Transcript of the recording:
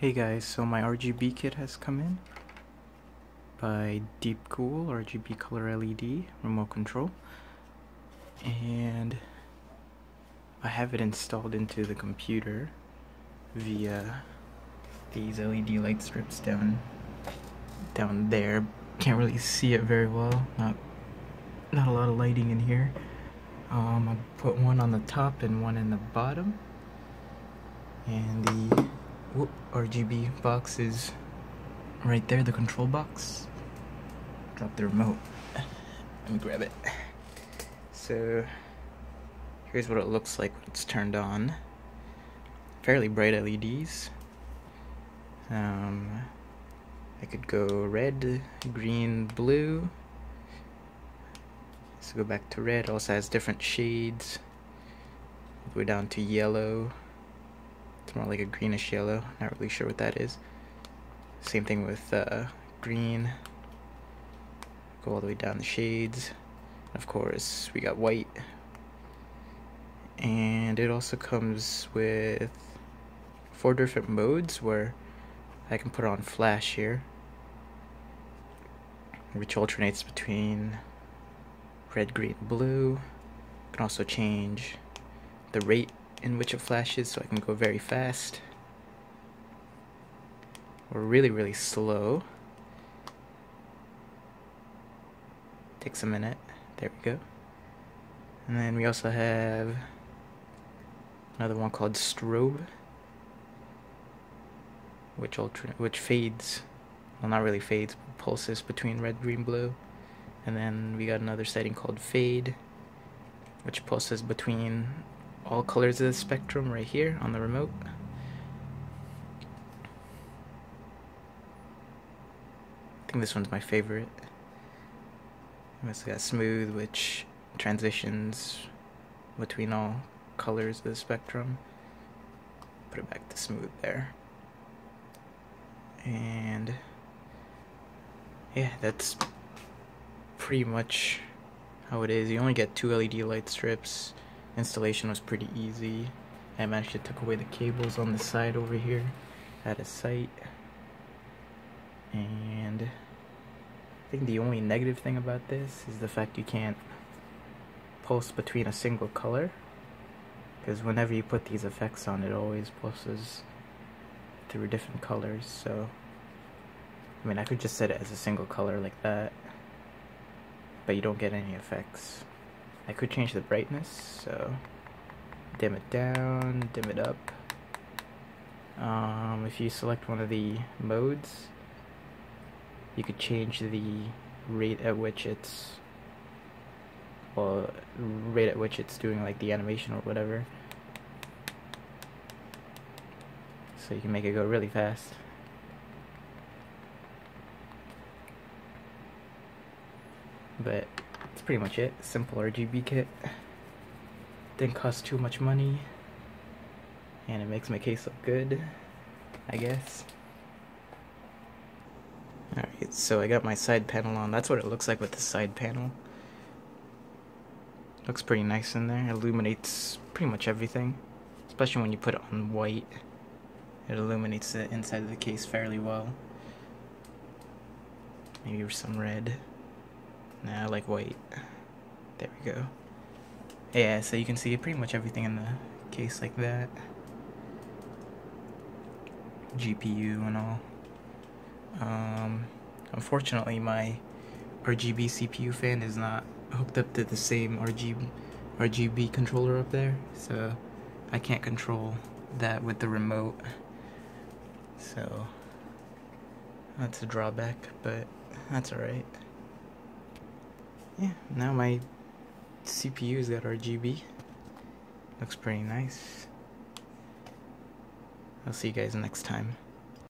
Hey guys, so my RGB kit has come in by Deepcool RGB color LED remote control and I have it installed into the computer via these LED light strips down down there. Can't really see it very well. Not not a lot of lighting in here. Um, I put one on the top and one in the bottom. And the whoop, RGB box is right there, the control box. Drop the remote. Let me grab it. So here's what it looks like when it's turned on. Fairly bright LEDs. Um, I could go red, green, blue. Let's go back to red. Also has different shades. Go down to yellow. It's more like a greenish yellow. Not really sure what that is. Same thing with uh, green. Go all the way down the shades. Of course, we got white. And it also comes with four different modes where I can put on flash here, which alternates between red, green, blue. I can also change the rate in which it flashes so I can go very fast. Or really really slow. Takes a minute. There we go. And then we also have another one called strobe which alternate which fades. Well not really fades pulses between red green blue. And then we got another setting called fade which pulses between all colors of the spectrum right here on the remote. I think this one's my favorite. It's got smooth, which transitions between all colors of the spectrum. Put it back to smooth there. And yeah, that's pretty much how it is. You only get two LED light strips Installation was pretty easy. I managed to took away the cables on the side over here at a site. And I think the only negative thing about this is the fact you can't pulse between a single color. Because whenever you put these effects on, it always pulses through different colors. So, I mean, I could just set it as a single color like that. But you don't get any effects. I could change the brightness, so dim it down, dim it up. Um, if you select one of the modes, you could change the rate at which it's well rate at which it's doing like the animation or whatever. So you can make it go really fast. But that's pretty much it. Simple RGB kit. Didn't cost too much money. And it makes my case look good, I guess. Alright, so I got my side panel on. That's what it looks like with the side panel. Looks pretty nice in there. Illuminates pretty much everything. Especially when you put it on white. It illuminates the inside of the case fairly well. Maybe some red. Nah, I like white. There we go. Yeah, so you can see pretty much everything in the case like that. GPU and all. Um, unfortunately, my RGB CPU fan is not hooked up to the same RGB, RGB controller up there, so I can't control that with the remote. So that's a drawback, but that's alright yeah, now my CPU's got RGB. Looks pretty nice. I'll see you guys next time.